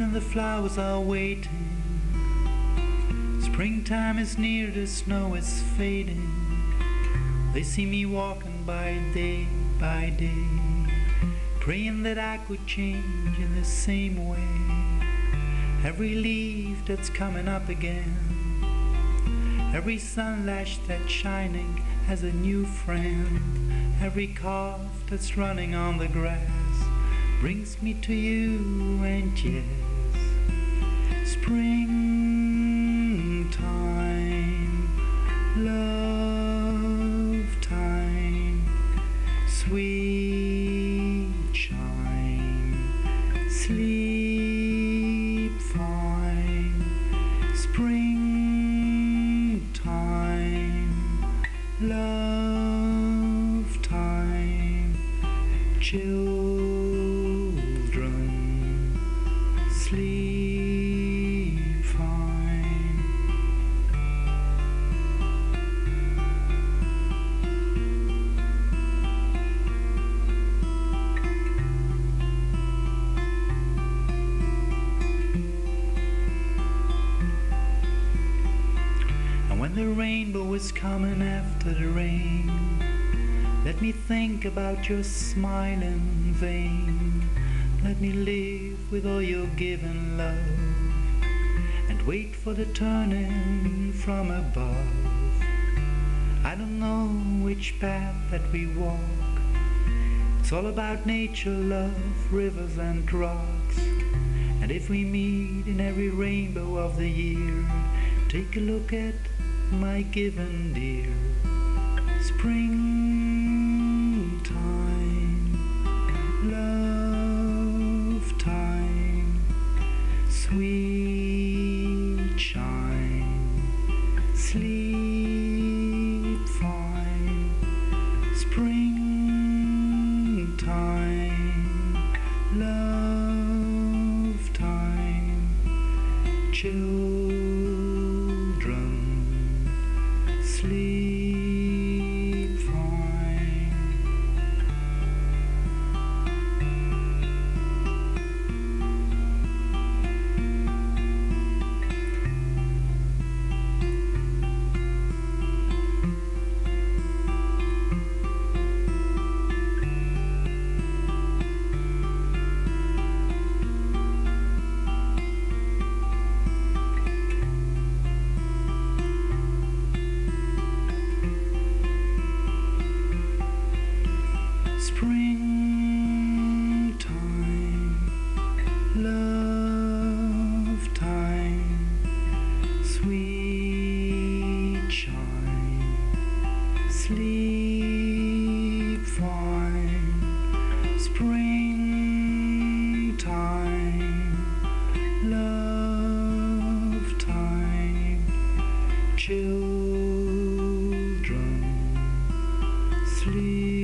and the flowers are waiting. Springtime is near, the snow is fading. They see me walking by day by day, praying that I could change in the same way. Every leaf that's coming up again, every sunlash that's shining has a new friend. Every calf that's running on the grass brings me to you and yes, springtime, love time, sweet shine, sleep fine, springtime, love time, children the rainbow is coming after the rain, let me think about your smiling vain. Let me live with all your given love and wait for the turning from above. I don't know which path that we walk. It's all about nature, love, rivers and rocks. And if we meet in every rainbow of the year, take a look at my given deer. Springtime, sweet shine, sleep fine, springtime, love time, children, sleep. love time, sweet chime, sleep fine, spring time, love time, children, sleep.